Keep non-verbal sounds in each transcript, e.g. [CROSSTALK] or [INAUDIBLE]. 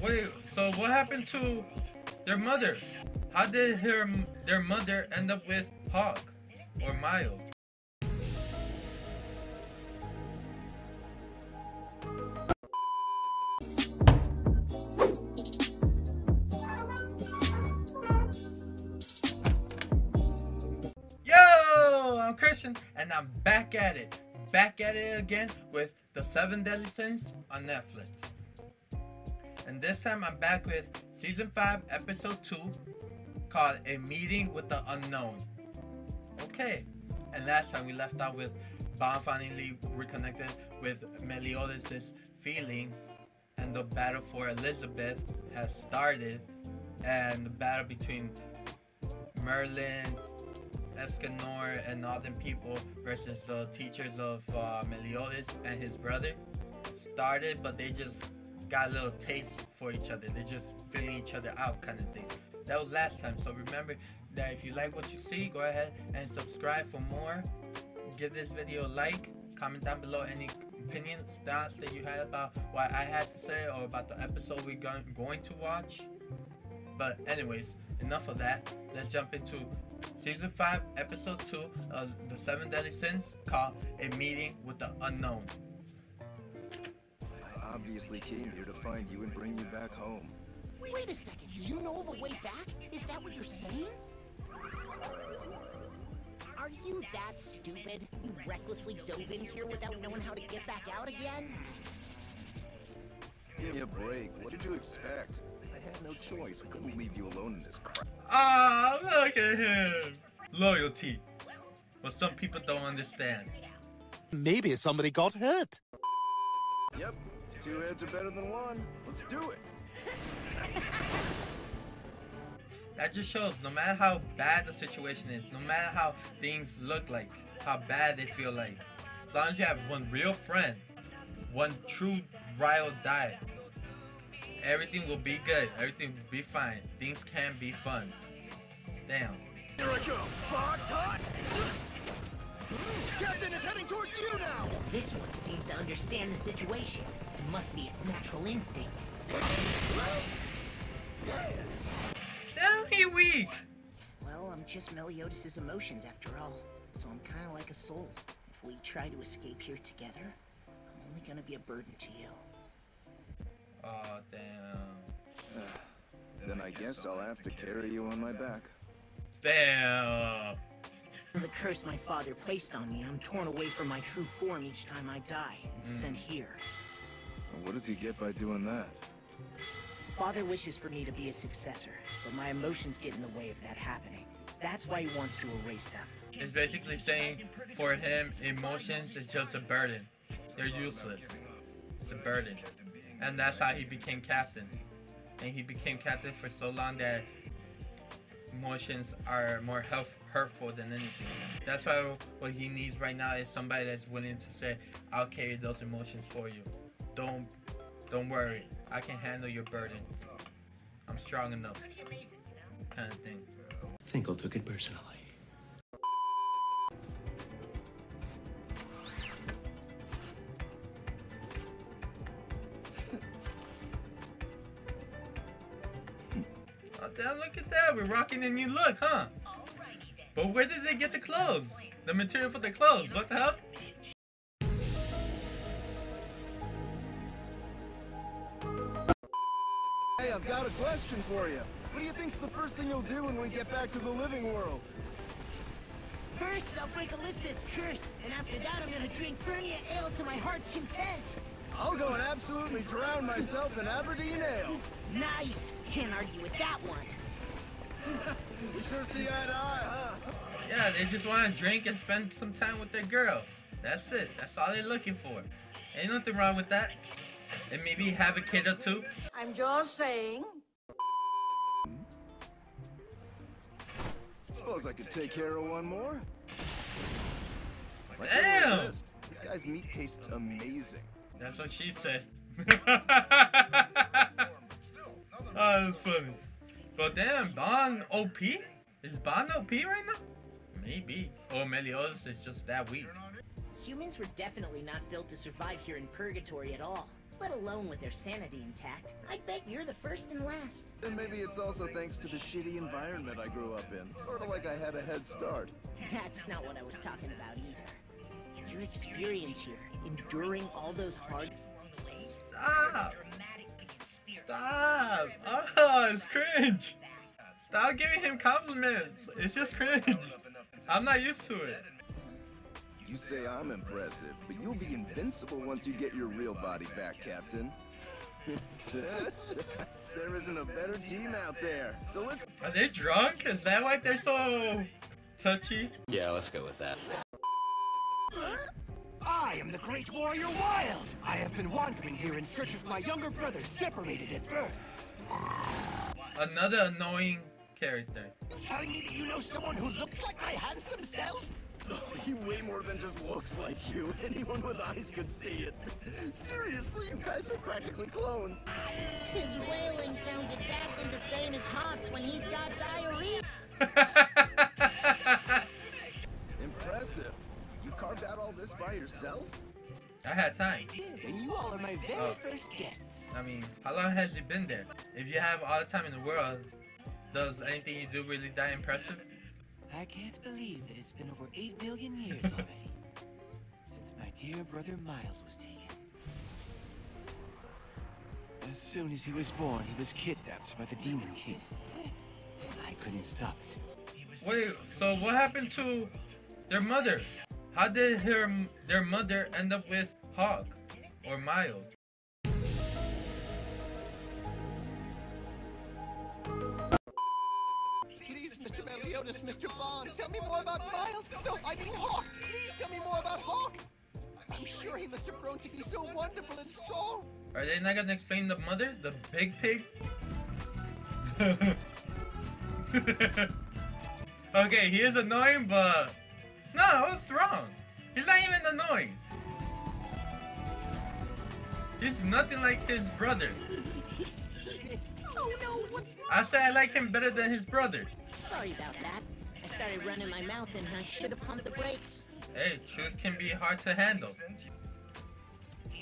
Wait, so what happened to their mother? How did her their mother end up with Hawk or Miles? Yo, I'm Christian, and I'm back at it. Back at it again with the Seven Deadly Sins on Netflix. And this time I'm back with season 5, episode 2, called A Meeting with the Unknown. Okay, and last time we left out with Ban finally reconnected with Meliodas' feelings, and the battle for Elizabeth has started, and the battle between Merlin, Escanor, and all them people versus the teachers of uh, Meliodas and his brother started, but they just got a little taste for each other. They're just filling each other out, kind of thing. That was last time. So remember that if you like what you see, go ahead and subscribe for more. Give this video a like. Comment down below any opinions, thoughts that you had about what I had to say or about the episode we're going to watch. But anyways, enough of that. Let's jump into season 5, episode 2 of The Seven Deadly Sins called A Meeting with the Unknown. I obviously came here to find you and bring you back home. Wait a second, you know of a way back? Is that what you're saying? Are you that stupid? You recklessly dove in here without knowing how to get back out again? Give me a break. What did you expect? I had no choice. I couldn't leave you alone in this crap. Ah, look at him! Loyalty. What some people don't understand. Maybe somebody got hurt. Yep, two heads are better than one. Let's do it. That just shows no matter how bad the situation is, no matter how things look like, how bad they feel like, as long as you have one real friend, one true ride or die, everything will be good. Everything will be fine. Things can be fun. Damn. Here I go. Fox hot. Captain, it's heading towards you now. This one seems to understand the situation. It must be its natural instinct. Damn, he weak. Well, I'm just Meliodas' emotions after all, so I'm kind of like a soul. If we try to escape here together, I'm only gonna be a burden to you. Oh damn. [SIGHS] Then I guess I'll have to carry you on my back. Damn. The curse my father placed on me, I'm torn away from my true form each time I die and mm. sent here. What does he get by doing that? Father wishes for me to be a successor, but my emotions get in the way of that happening. That's why he wants to erase them. It's basically saying for him, emotions is just a burden. They're useless. It's a burden. And that's how he became captain. And he became captain for so long that emotions are more health, hurtful than anything. That's why what he needs right now is somebody that's willing to say, I'll carry those emotions for you. Don't don't worry. I can handle your burdens. I'm strong enough. Kind of thing. Finkel took it personally. [LAUGHS] Oh damn, look at that. We're rocking a new look, huh? But where did they get the clothes? The material for the clothes. What the hell? Got a question for you. What do you think's the first thing you'll do when we get back to the living world? First, I'll break Elizabeth's curse, and after that, I'm gonna drink Vanya ale to my heart's content. I'll go and absolutely drown myself in Aberdeen ale. Nice! Can't argue with that one. [LAUGHS] We sure see eye to eye, huh? Yeah, they just want to drink and spend some time with their girl. That's it. That's all they're looking for. Ain't nothing wrong with that. And maybe have a kid or two. I'm just saying. Suppose I could take care of one more. Like Damn! This. this guy's meat tastes amazing. That's what she said. [LAUGHS] oh, that's funny. But damn, Ban OP? Is Ban OP right now? Maybe. Or Meliodas is just that weak. Humans were definitely not built to survive here in Purgatory at all. Let alone with their sanity intact. I'd bet you're the first and last. And maybe it's also thanks to the shitty environment I grew up in. Sort of like I had a head start. That's not what I was talking about either. Your experience here, enduring all those hard Stop! Stop! Oh, it's cringe! Stop giving him compliments! It's just cringe! I'm not used to it. You say I'm impressive, but you'll be invincible once you get your real body back, Captain. [LAUGHS] there isn't a better team out there, so let's Are they drunk? Is that why they're so touchy? Yeah, let's go with that. I am the great warrior Wild! I have been wandering here in search of my younger brother separated at birth. Another annoying character. You're Telling me that you know someone who looks like my handsome self? [LAUGHS] He way more than just looks like you. [LAUGHS] Anyone with eyes could see it. [LAUGHS] Seriously, you guys are practically clones. His wailing sounds exactly the same as Hawk's when he's got diarrhea. Impressive. You carved out all this by yourself? I had time. And you all are my very Oh. first guests. I mean, how long has he been there? If you have all the time in the world, does anything you do really that impressive? I can't believe that it's been over 8 million years [LAUGHS] already since my dear brother Mild was taken. As soon as he was born, he was kidnapped by the Demon King. I couldn't stop it. Wait, so what happened to their mother? How did her their mother end up with Hawk or Miles? Meliodas, Mr. Ban, tell me more about Mild. No, I mean Hawk. Please tell me more about Hawk. I'm sure he must have grown to be so wonderful and strong. Are they not gonna explain the mother, the big pig? [LAUGHS] okay, he is annoying, but no, I was wrong. He's not even annoying. He's nothing like his brother. [LAUGHS] Oh no, what's I say I like him better than his brother. Sorry about that. I started running my mouth and I should have pumped the brakes. Hey, truth can be hard to handle.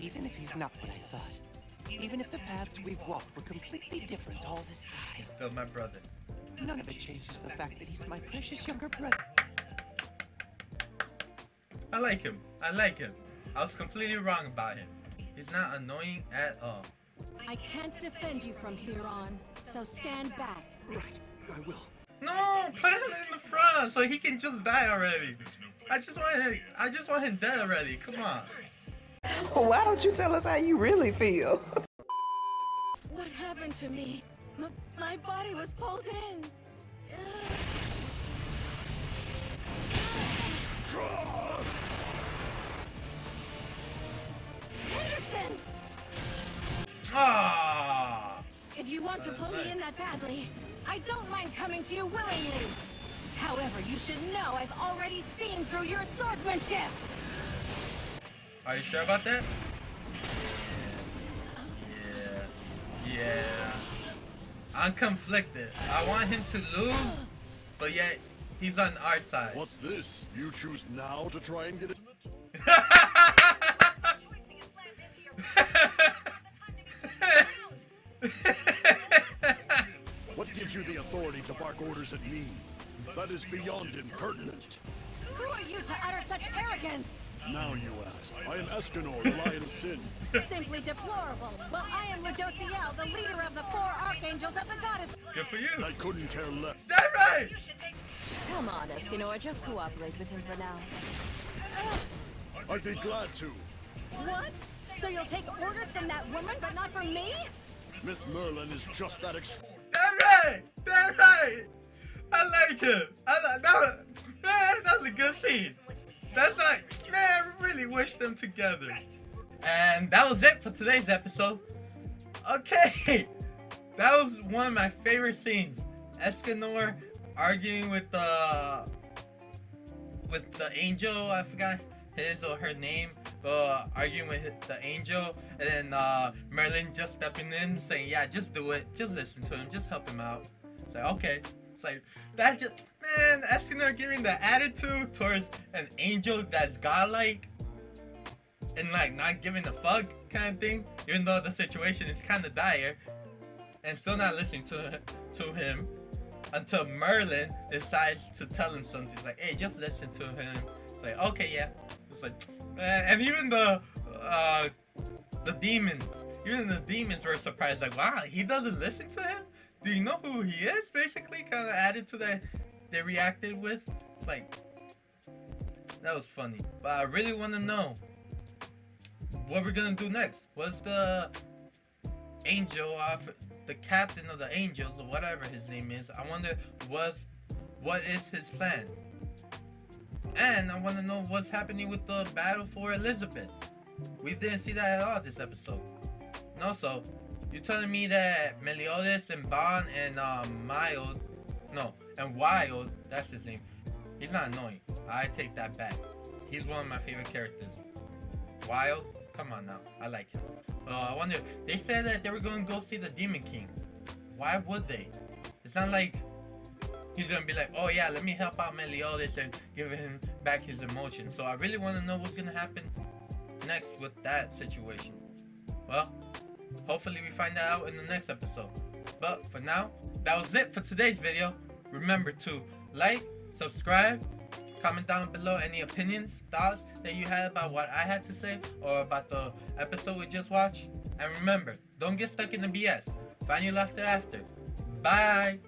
Even if he's not what I thought, even if the paths we've walked were completely different all this time, Still my brother. none of it changes the fact that he's my precious younger brother. I like him. I like him. I was completely wrong about him. He's not annoying at all. I can't defend you from here on, so stand back. Right, I will. No, put him in the front so he can just die already. I just want him. I just want him dead already. Come on. Why don't you tell us how you really feel? What happened to me? M- my body was pulled in. Hendrickson! Ah. If you want to pull me in that badly, I don't mind coming to you willingly. However, you should know I've already seen through your swordsmanship. Are you sure about that? Yeah. Yeah. I'm conflicted. I want him to lose, but yet he's on our side. What's this? You choose now to try and get gives you the authority to bark orders at me? That is beyond impertinent. Who are you to utter such arrogance? Now you ask. I am Escanor, the Lion of Sin. [LAUGHS] Simply deplorable. Well, I am Ludociel, the leader of the four archangels of the goddess. Good for you. I couldn't care less. That's right. Come on, Escanor, just cooperate with him for now. [GASPS] I'd be glad to. What? So you'll take orders from that woman, but not from me? Miss Merlin is just that ex- That's right. That's right. I like him. I like that. Man, that was a good scene. That's like, man, I really wish them together. And that was it for today's episode. Okay, [LAUGHS] that was one of my favorite scenes. Escanor arguing with the with the angel. I forgot his or her name, arguing with the angel, and then uh, Merlin just stepping in, saying, "Yeah, just do it. Just listen to him. Just help him out." It's like, okay. It's like that's just man, Escanor giving the attitude towards an angel that's godlike. and like not giving a fuck kind of thing, even though the situation is kind of dire, and still not listening to to him until Merlin decides to tell him something. It's like, hey, just listen to him. It's like, okay, yeah. It's like, and even the uh, the demons, even the demons were surprised. Like, wow, he doesn't listen to him. Do you know who he is? Basically, kind of added to that. They reacted with. It's like that was funny. But I really want to know what we're gonna do next. What's the angel of the captain of the angels or whatever his name is? I wonder what's what is his plan? And I want to know what's happening with the battle for Elizabeth. We didn't see that at all this episode. And also, you're telling me that Meliodas and Ban and um, Mild, no, and Wild, that's his name. He's not annoying. I take that back. He's one of my favorite characters. Wild, come on now. I like him. Uh, I wonder, they said that they were going to go see the Demon King. Why would they? It's not like he's to be like, oh yeah, let me help out Meliodas and give him back his emotions. So I really want to know what's to happen next with that situation. Well, hopefully we find that out in the next episode. But for now, that was it for today's video. Remember to like, subscribe, comment down below any opinions, thoughts that you had about what I had to say or about the episode we just watched. And remember, don't get stuck in the BS. Find your laughter after. Bye!